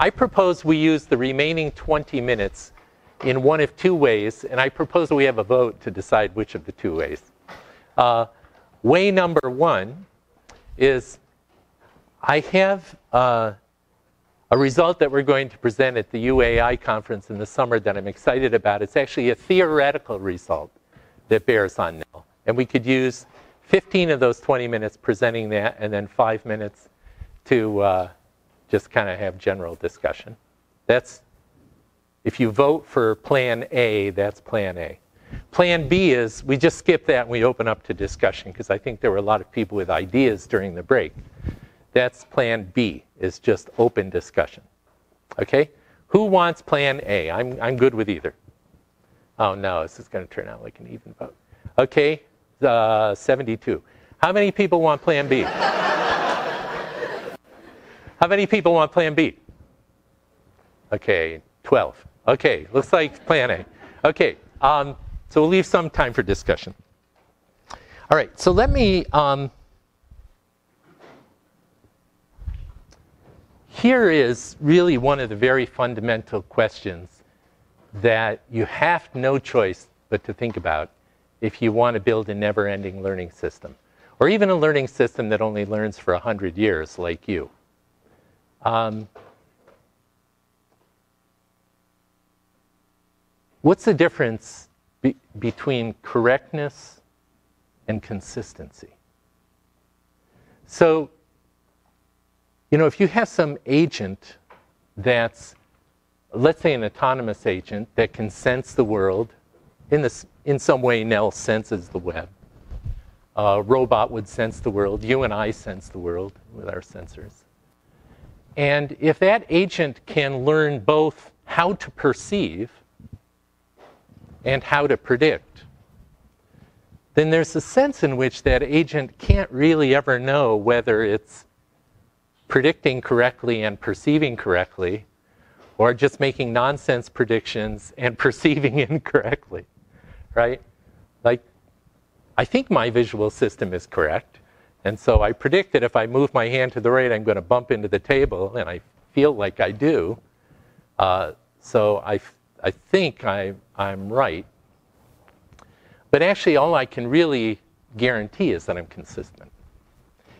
I propose we use the remaining 20 minutes in one of two ways, and I propose we have a vote to decide which of the two ways. Uh, way number one is I have uh, a result that we're going to present at the UAI conference in the summer that I'm excited about. It's actually a theoretical result that bears on Nell. And we could use 15 of those 20 minutes presenting that, and then five minutes to uh, just kind of have general discussion. That's, if you vote for plan A, that's plan A. Plan B is we just skip that and we open up to discussion because I think there were a lot of people with ideas during the break. That's plan B, is just open discussion. Okay? Who wants plan A? I'm, I'm good with either. Oh no, this is going to turn out like an even vote. Okay, uh, 72. How many people want plan B? How many people want plan B? Okay, 12. Okay, looks like plan A. Okay, um, so we'll leave some time for discussion. All right, so let me. Um, here is really one of the very fundamental questions that you have no choice but to think about if you want to build a never ending learning system, or even a learning system that only learns for 100 years, like you. Um, what's the difference be- between correctness and consistency? So, you know, if you have some agent that's, let's say, an autonomous agent that can sense the world in this in some way Nell senses the web. A robot would sense the world. You and I sense the world with our sensors. And if that agent can learn both how to perceive and how to predict, then there's a sense in which that agent can't really ever know whether it's predicting correctly and perceiving correctly or just making nonsense predictions and perceiving incorrectly right? Like, I think my visual system is correct. And so I predict that if I move my hand to the right, I'm going to bump into the table, and I feel like I do. Uh, so I, I think I, I'm right. But actually, all I can really guarantee is that I'm consistent.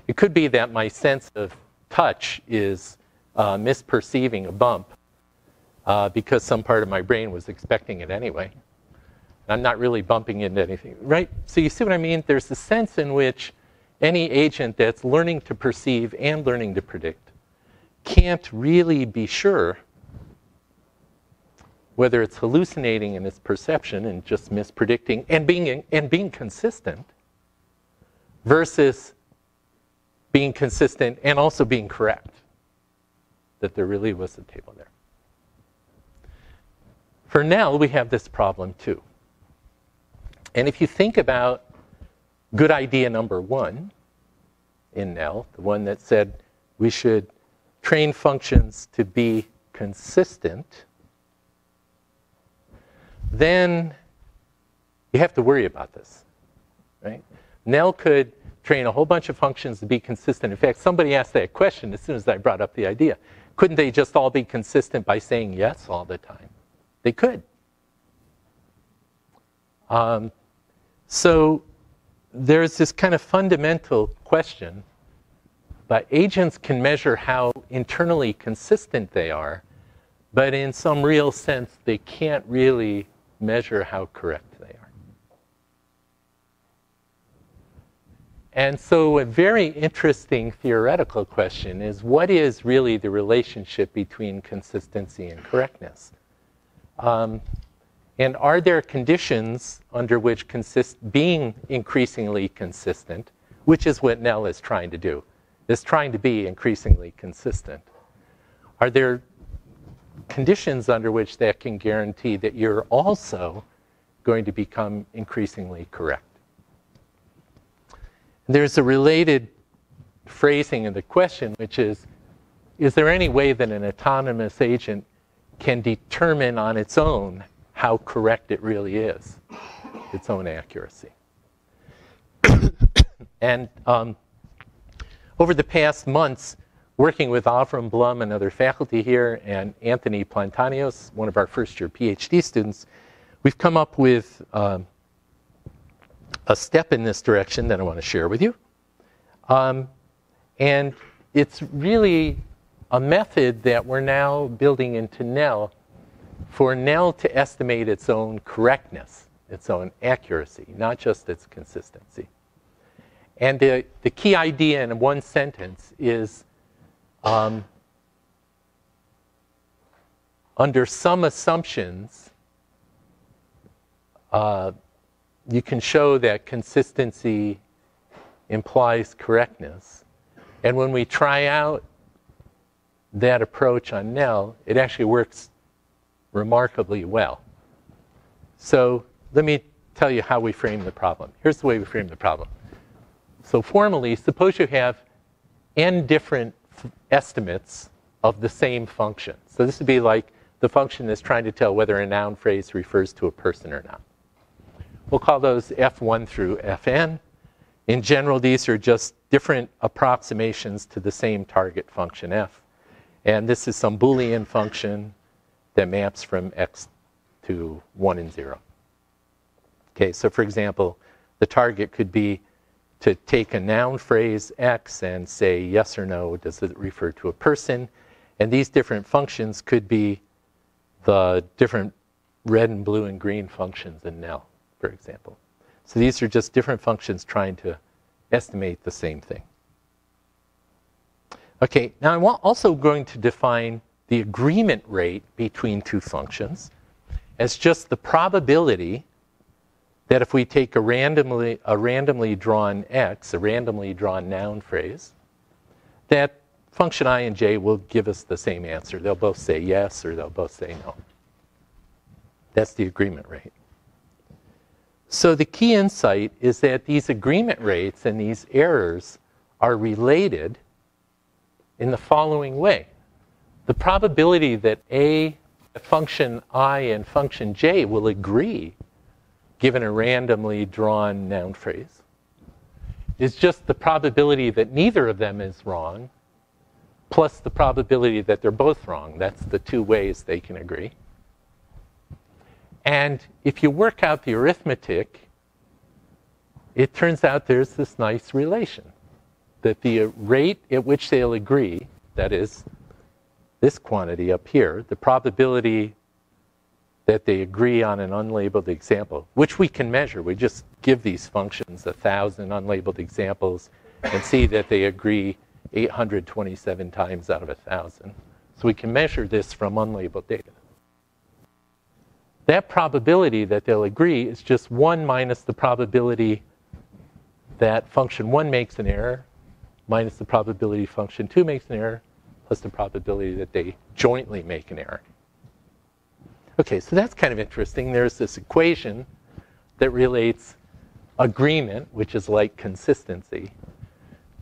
It could be that my sense of touch is uh, misperceiving a bump uh, because some part of my brain was expecting it anyway. I'm not really bumping into anything, right? So you see what I mean? There's a sense in which any agent that's learning to perceive and learning to predict can't really be sure whether it's hallucinating in its perception and just mispredicting and being, and being consistent versus being consistent and also being correct that there really was a table there. For now, we have this problem too. And if you think about good idea number one in Nell, the one that said we should train functions to be consistent, then you have to worry about this, right? Nell could train a whole bunch of functions to be consistent. In fact, somebody asked that question as soon as I brought up the idea. Couldn't they just all be consistent by saying yes all the time? They could. Um, so there's this kind of fundamental question, but agents can measure how internally consistent they are, but in some real sense, they can't really measure how correct they are. And so, a very interesting theoretical question is what is really the relationship between consistency and correctness? Um, and are there conditions under which consist, being increasingly consistent, which is what Nell is trying to do, is trying to be increasingly consistent? Are there conditions under which that can guarantee that you're also going to become increasingly correct? There's a related phrasing in the question, which is Is there any way that an autonomous agent can determine on its own how correct it really is, its own accuracy. and um, over the past months, working with Avrim Blum and other faculty here and Anthony Platanios, one of our first year PhD students, we've come up with um, a step in this direction that I want to share with you. Um, and it's really a method that we're now building into Nell for Nell to estimate its own correctness, its own accuracy, not just its consistency. And the, the key idea in one sentence is um, under some assumptions, uh, you can show that consistency implies correctness. And when we try out that approach on Nell, it actually works remarkably well. So let me tell you how we frame the problem. Here's the way we frame the problem. So formally, suppose you have n different estimates of the same function. So this would be like the function that's trying to tell whether a noun phrase refers to a person or not. We'll call those f1 through fn. In general, these are just different approximations to the same target function f. And this is some Boolean function that maps from x to 1 and 0. Okay, so for example, the target could be to take a noun phrase x and say yes or no, does it refer to a person? And these different functions could be the different red and blue and green functions in Nell, for example. So these are just different functions trying to estimate the same thing. Okay, now I'm also going to define the agreement rate between two functions as just the probability that if we take a randomly, a randomly drawn x, a randomly drawn noun phrase, that function i and j will give us the same answer. They'll both say yes or they'll both say no. That's the agreement rate. So the key insight is that these agreement rates and these errors are related in the following way. The probability that a function i and function j will agree given a randomly drawn noun phrase is just the probability that neither of them is wrong plus the probability that they're both wrong. That's the two ways they can agree. And if you work out the arithmetic, it turns out there's this nice relation that the rate at which they'll agree, that is, this quantity up here, the probability that they agree on an unlabeled example, which we can measure. We just give these functions a thousand unlabeled examples and see that they agree 827 times out of a thousand. So we can measure this from unlabeled data. That probability that they'll agree is just 1 minus the probability that function 1 makes an error, minus the probability function 2 makes an error, plus the probability that they jointly make an error. Okay, so that's kind of interesting. There's this equation that relates agreement, which is like consistency,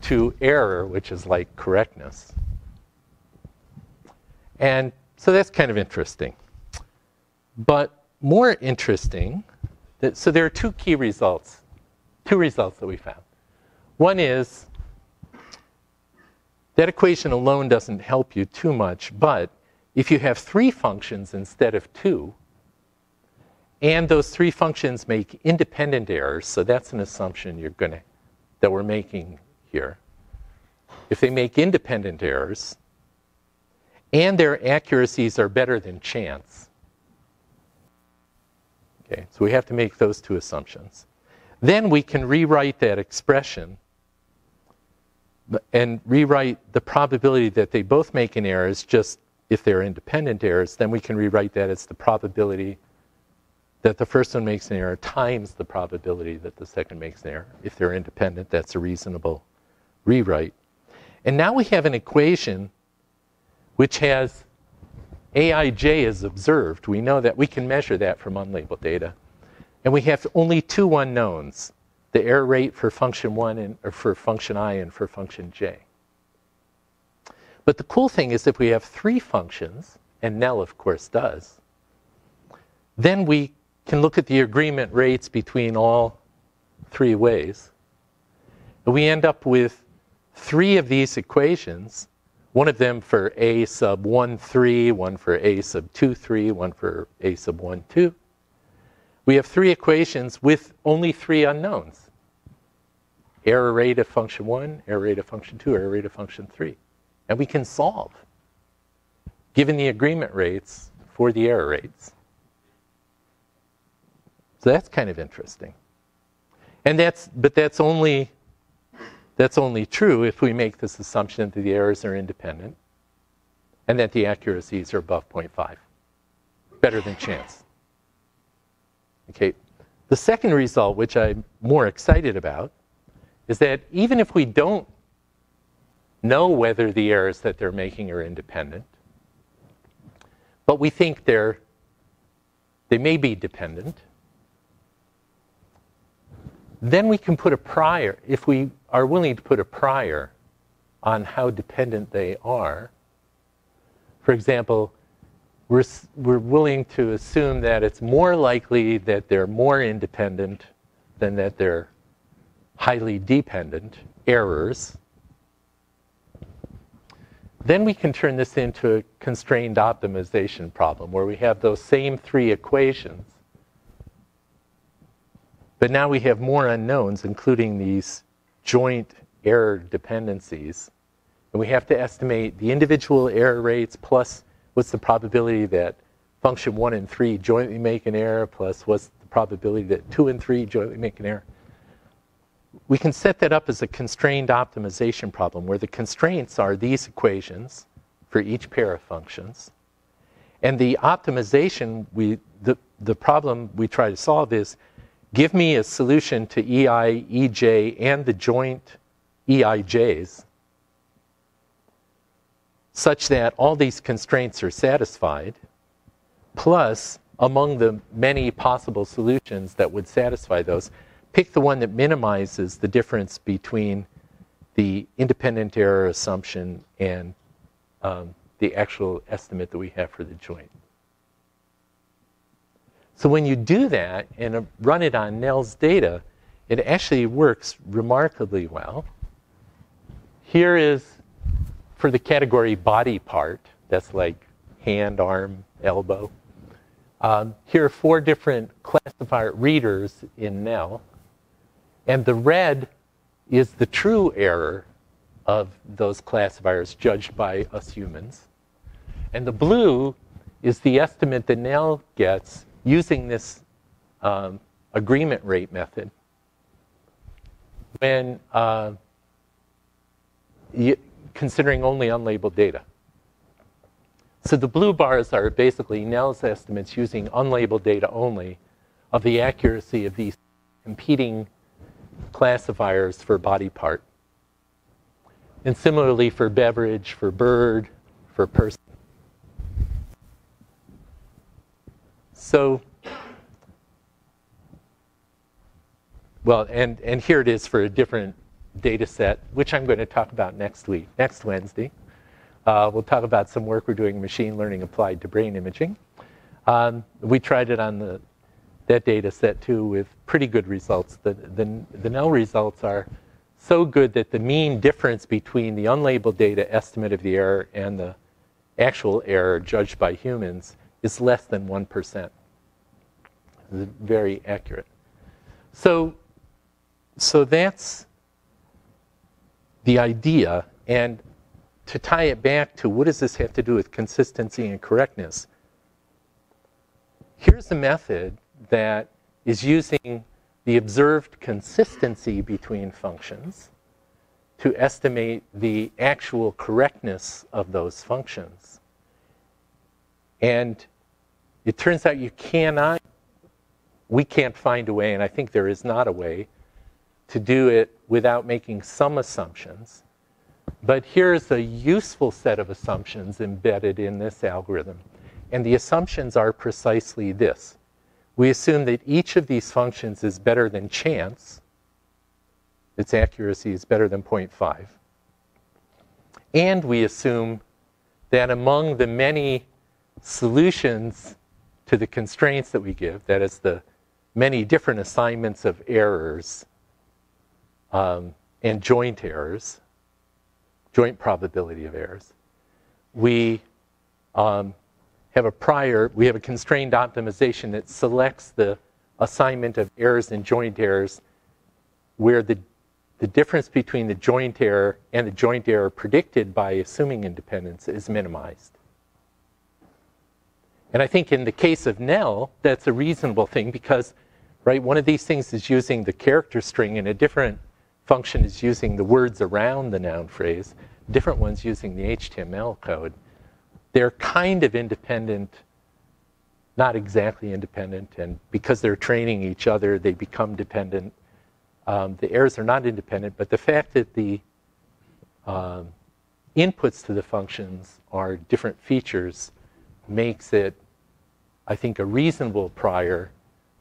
to error, which is like correctness. And so that's kind of interesting. But more interesting, that, so there are two key results, two results that we found. One is that equation alone doesn't help you too much, but if you have three functions instead of two, and those three functions make independent errors, so that's an assumption you're going to that we're making here. If they make independent errors and their accuracies are better than chance, Okay, so we have to make those two assumptions. Then we can rewrite that expression and rewrite the probability that they both make an error as just if they're independent errors, then we can rewrite that as the probability that the first one makes an error times the probability that the second makes an error. If they're independent, that's a reasonable rewrite. And now we have an equation which has Aij is observed. We know that we can measure that from unlabeled data. And we have only two unknowns the error rate for function 1 and or for function i and for function j. But the cool thing is if we have three functions, and Nell of course does, then we can look at the agreement rates between all three ways. And we end up with three of these equations one of them for a sub 1, 3, one for a sub 2, 3, one for a sub 1, 2. We have three equations with only three unknowns. Error rate of function 1, error rate of function 2, error rate of function 3. And we can solve, given the agreement rates for the error rates. So that's kind of interesting. And that's, but that's only, that's only true if we make this assumption that the errors are independent and that the accuracies are above 0.5. Better than chance. Okay. The second result, which I'm more excited about, is that even if we don't know whether the errors that they're making are independent, but we think they're they may be dependent, then we can put a prior, if we are willing to put a prior on how dependent they are. For example, we're, we're willing to assume that it's more likely that they're more independent than that they're highly dependent errors. Then we can turn this into a constrained optimization problem where we have those same three equations but now we have more unknowns, including these joint error dependencies. And we have to estimate the individual error rates plus what's the probability that function 1 and 3 jointly make an error plus what's the probability that 2 and 3 jointly make an error. We can set that up as a constrained optimization problem where the constraints are these equations for each pair of functions. And the optimization, we, the, the problem we try to solve is give me a solution to EI, EJ, and the joint EIJs such that all these constraints are satisfied, plus, among the many possible solutions that would satisfy those, pick the one that minimizes the difference between the independent error assumption and um, the actual estimate that we have for the joint. So when you do that and run it on Nell's data, it actually works remarkably well. Here is for the category body part, that's like hand, arm, elbow. Um, here are four different classifier readers in Nell. And the red is the true error of those classifiers judged by us humans. And the blue is the estimate that Nell gets using this um, agreement rate method when uh, considering only unlabeled data. So the blue bars are basically Nell's estimates using unlabeled data only of the accuracy of these competing classifiers for body part. And similarly for beverage, for bird, for person. So, well, and, and here it is for a different data set, which I'm going to talk about next week, next Wednesday. Uh, we'll talk about some work we're doing machine learning applied to brain imaging. Um, we tried it on the, that data set too with pretty good results. The, the, the Nell results are so good that the mean difference between the unlabeled data estimate of the error and the actual error judged by humans is less than 1% very accurate. So, so that's the idea. And to tie it back to what does this have to do with consistency and correctness? Here's a method that is using the observed consistency between functions to estimate the actual correctness of those functions. And it turns out you cannot we can't find a way, and I think there is not a way, to do it without making some assumptions. But here's a useful set of assumptions embedded in this algorithm. And the assumptions are precisely this. We assume that each of these functions is better than chance. Its accuracy is better than 0.5. And we assume that among the many solutions to the constraints that we give, that is the many different assignments of errors um, and joint errors, joint probability of errors. we um, have a prior, we have a constrained optimization that selects the assignment of errors and joint errors where the, the difference between the joint error and the joint error predicted by assuming independence is minimized. And I think in the case of Nell, that's a reasonable thing because, right, one of these things is using the character string in a different function is using the words around the noun phrase, different ones using the HTML code. They're kind of independent, not exactly independent, and because they're training each other, they become dependent. Um, the errors are not independent, but the fact that the um, inputs to the functions are different features makes it, I think, a reasonable prior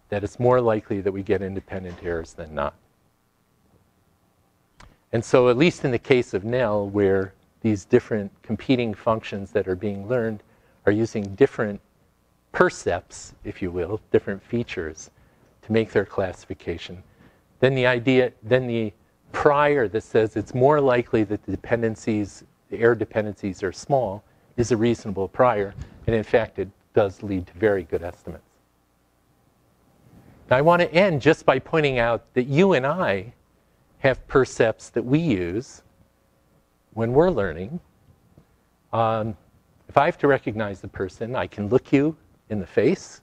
that it's more likely that we get independent errors than not. And so, at least in the case of Nell, where these different competing functions that are being learned are using different percepts, if you will, different features to make their classification, then the idea, then the prior that says it's more likely that the dependencies, the error dependencies are small, is a reasonable prior. And in fact, it does lead to very good estimates. Now, I want to end just by pointing out that you and I have percepts that we use when we're learning. Um, if I have to recognize the person, I can look you in the face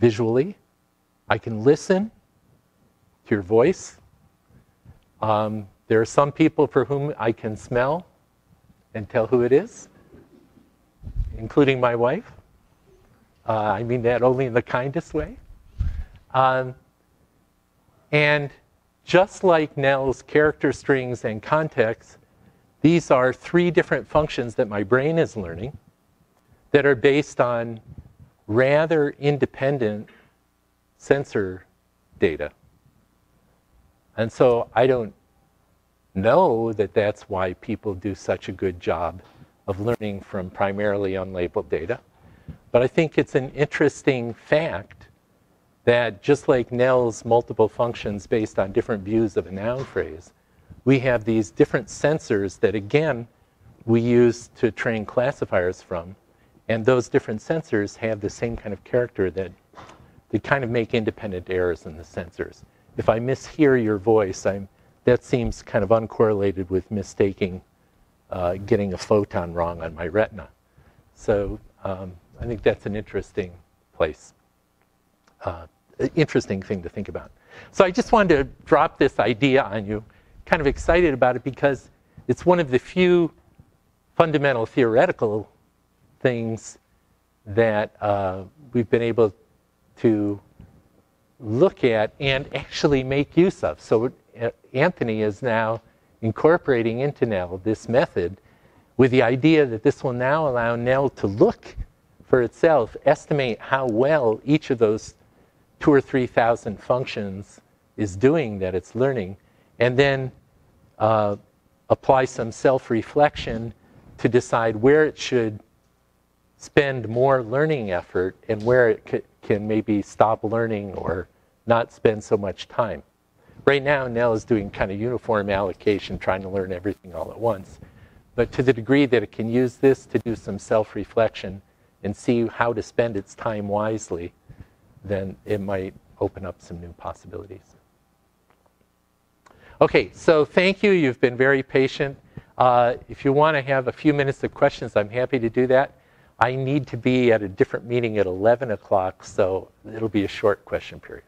visually. I can listen to your voice. Um, there are some people for whom I can smell and tell who it is including my wife. Uh, I mean that only in the kindest way. Um, and just like Nell's character strings and context, these are three different functions that my brain is learning that are based on rather independent sensor data. And so I don't know that that's why people do such a good job of learning from primarily unlabeled data. But I think it's an interesting fact that just like Nell's multiple functions based on different views of a noun phrase, we have these different sensors that, again, we use to train classifiers from. And those different sensors have the same kind of character that they kind of make independent errors in the sensors. If I mishear your voice, I'm, that seems kind of uncorrelated with mistaking uh, getting a photon wrong on my retina. So um, I think that's an interesting place, uh, interesting thing to think about. So I just wanted to drop this idea on you, kind of excited about it because it's one of the few fundamental theoretical things that uh, we've been able to look at and actually make use of. So uh, Anthony is now incorporating into Nell this method with the idea that this will now allow Nell to look for itself, estimate how well each of those two or three thousand functions is doing that it's learning, and then uh, apply some self reflection to decide where it should spend more learning effort and where it c- can maybe stop learning or not spend so much time. Right now, Nell is doing kind of uniform allocation, trying to learn everything all at once. But to the degree that it can use this to do some self reflection and see how to spend its time wisely, then it might open up some new possibilities. Okay, so thank you. You've been very patient. Uh, if you want to have a few minutes of questions, I'm happy to do that. I need to be at a different meeting at 11 o'clock, so it'll be a short question period.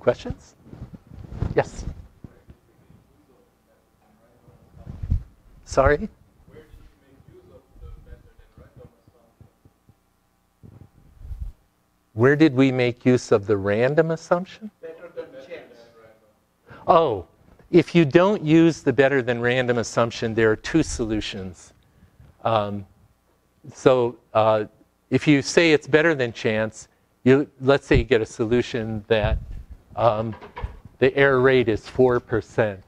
Questions? Yes. Sorry? Where did we make use of the random assumption? Better than random. Oh, if you don't use the better than random assumption, there are two solutions. Um, so uh, if you say it's better than chance, you, let's say you get a solution that um, the error rate is 4%.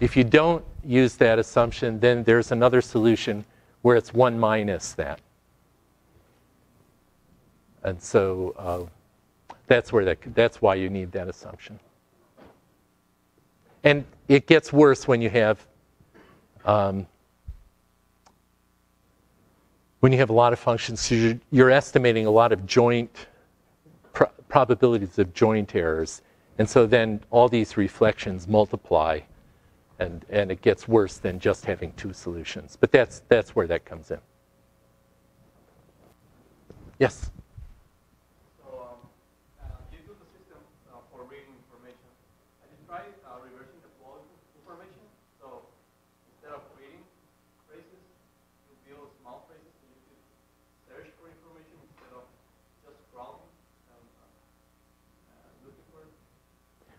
If you don't use that assumption, then there's another solution where it's 1 minus that. And so, uh, That's where that that's why you need that assumption. And it gets worse when you have um, when you have a lot of functions. So you're, you're estimating a lot of joint pro- probabilities of joint errors, and so then all these reflections multiply, and and it gets worse than just having two solutions. But that's that's where that comes in. Yes. So, so when you say could search for information, what? For example, like uh, you got a noun uh, or, a, or a word, and you want to look for more information about that word to, to complement the things you have. So uh, instead of just crawling and waiting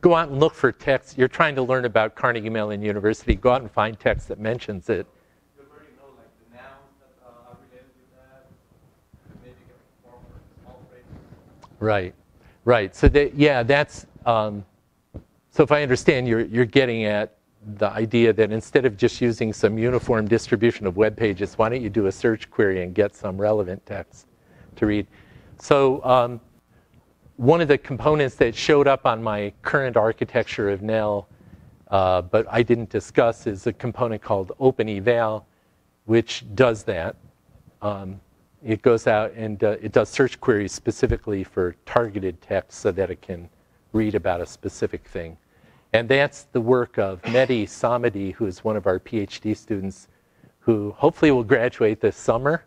go out and look for text. You're trying to learn about Carnegie Mellon University. Go out and find text that mentions it. Right, right. So that, yeah, that's. Um, so if I understand, you're you're getting at the idea that instead of just using some uniform distribution of web pages, why don't you do a search query and get some relevant text to read? So um, one of the components that showed up on my current architecture of Nell, uh, but I didn't discuss, is a component called OpenEval, which does that. Um, it goes out and uh, it does search queries specifically for targeted text so that it can read about a specific thing. And that's the work of Mehdi Samadi, who is one of our PhD students, who hopefully will graduate this summer.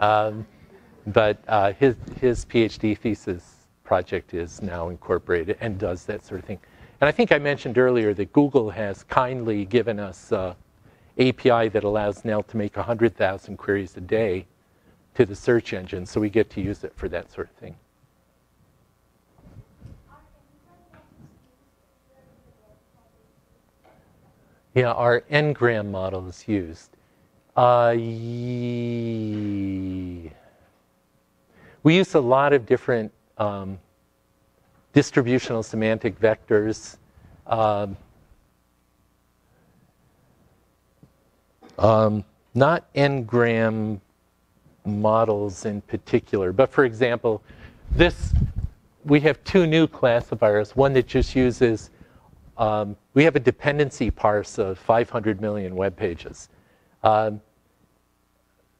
Um, but uh, his, his PhD thesis project is now incorporated and does that sort of thing. And I think I mentioned earlier that Google has kindly given us uh, API that allows Nell to make 100,000 queries a day to the search engine, so we get to use it for that sort of thing. Yeah, our n-gram model is used. Uh, we use a lot of different um, distributional semantic vectors. Um, um, not n-gram models in particular, but for example, this we have two new classifiers. One that just uses um, we have a dependency parse of 500 million web pages, um,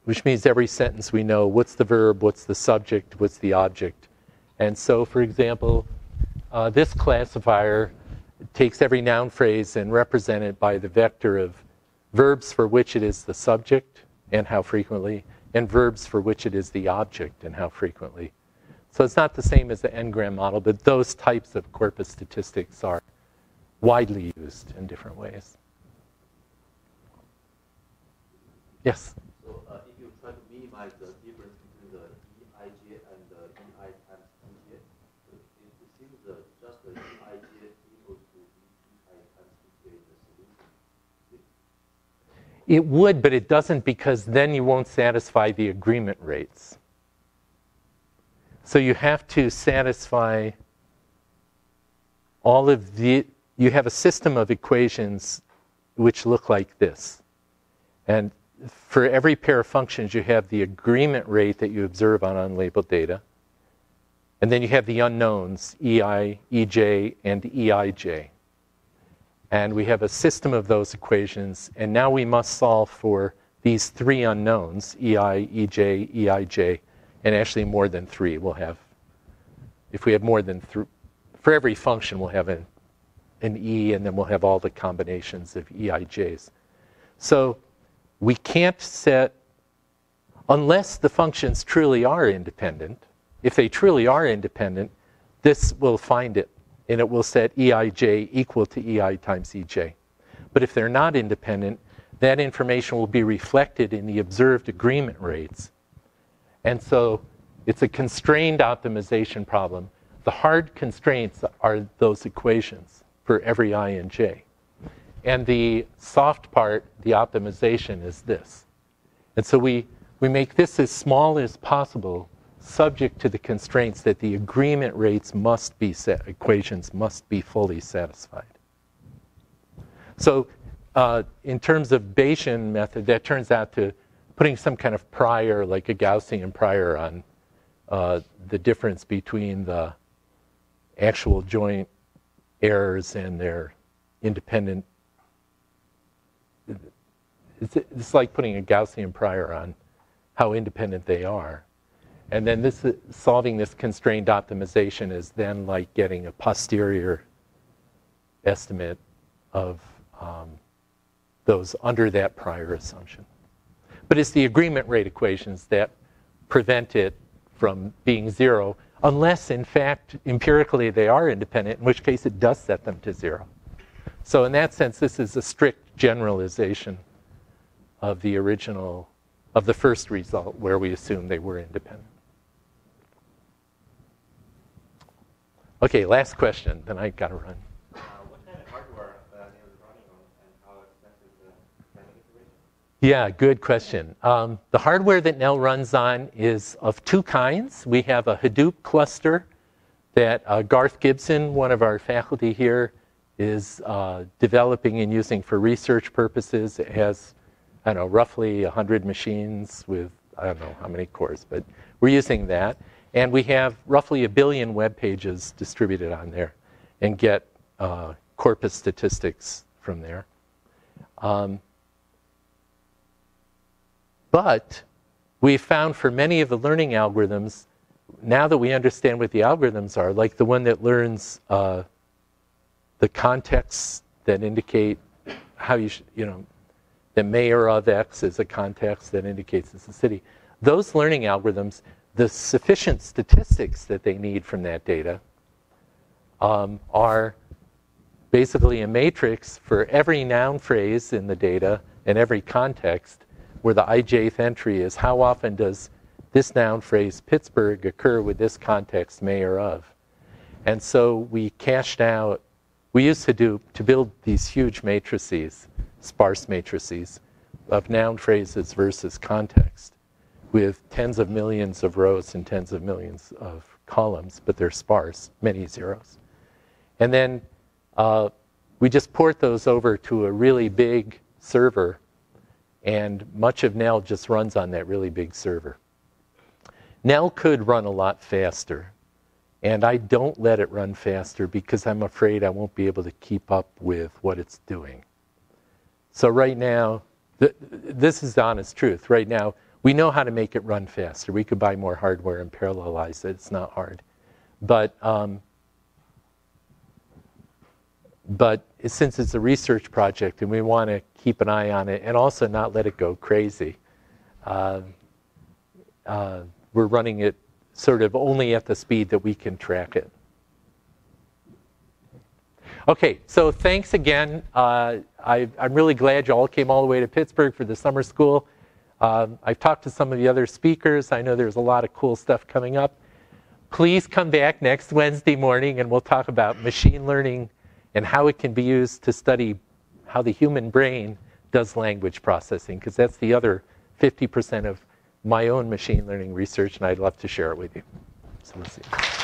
which means every sentence we know what's the verb, what's the subject, what's the object, and so, for example, uh, this classifier takes every noun phrase and represent it by the vector of verbs for which it is the subject and how frequently, and verbs for which it is the object and how frequently. So it's not the same as the n-gram model, but those types of corpus statistics are widely used in different ways. Yes? So uh, if you try to minimize the difference between the EIJ and the EI times It would, but it doesn't because then you won't satisfy the agreement rates. So you have to satisfy all of the, you have a system of equations which look like this. And for every pair of functions, you have the agreement rate that you observe on unlabeled data. And then you have the unknowns, EI, EJ, and EIJ. And we have a system of those equations, and now we must solve for these three unknowns, EI, EJ, EIJ, and actually more than three. We'll have, if we have more than three, for every function, we'll have an, an E, and then we'll have all the combinations of EIJs. So we can't set, unless the functions truly are independent, if they truly are independent, this will find it and it will set EIJ equal to EI times EJ. But if they're not independent, that information will be reflected in the observed agreement rates. And so it's a constrained optimization problem. The hard constraints are those equations for every I and J. And the soft part, the optimization, is this. And so we, we make this as small as possible, subject to the constraints that the agreement rates must be set, equations must be fully satisfied. So, uh, in terms of Bayesian method, that turns out to putting some kind of prior, like a Gaussian prior, on uh, the difference between the actual joint errors and their independent. It's, it's like putting a Gaussian prior on how independent they are. And then this solving this constrained optimization is then like getting a posterior estimate of um, those under that prior assumption. But it's the agreement rate equations that prevent it from being zero, unless in fact empirically they are independent, in which case it does set them to zero. So, in that sense, this is a strict generalization of the original, of the first result where we assume they were independent. Okay, last question, then I gotta run. Uh, what kind of hardware uh, running on and how expensive the? Yeah, good question. Um, the hardware that Nell runs on is of two kinds. We have a Hadoop cluster that uh, Garth Gibson, one of our faculty here, is uh, developing and using for research purposes. It has, I don't know, roughly 100 machines with, I don't know how many cores, but we're using that. And we have roughly a billion web pages distributed on there and get uh, corpus statistics from there. Um, but we found for many of the learning algorithms, now that we understand what the algorithms are, like the one that learns uh, the contexts that indicate how you, you know, the mayor of X is a context that indicates it's a city. Those learning algorithms, the sufficient statistics that they need from that data um, are basically a matrix for every noun phrase in the data and every context where the ijth entry is how often does this noun phrase Pittsburgh occur with this context mayor of. And so we cached out, we used to do, to build these huge matrices, sparse matrices of noun phrases versus context with tens of millions of rows and tens of millions of columns, but they're sparse, many zeros. And then uh, we just port those over to a really big server, and much of Nell just runs on that really big server. Nell could run a lot faster, and I don't let it run faster because I'm afraid I won't be able to keep up with what it's doing. So, right now, th- this is the honest truth. Right now, we know how to make it run faster. We could buy more hardware and parallelize it. It's not hard. But, um, but since it's a research project and we want to keep an eye on it and also not let it go crazy, uh, uh, we're running it sort of only at the speed that we can track it. Okay, so thanks again. Uh, I, am really glad you all came all the way to Pittsburgh for the summer school. Um, I've talked to some of the other speakers. I know there's a lot of cool stuff coming up. Please come back next Wednesday morning and we'll talk about machine learning and how it can be used to study how the human brain does language processing, because that's the other 50% of my own machine learning research, and I'd love to share it with you. So we'll see.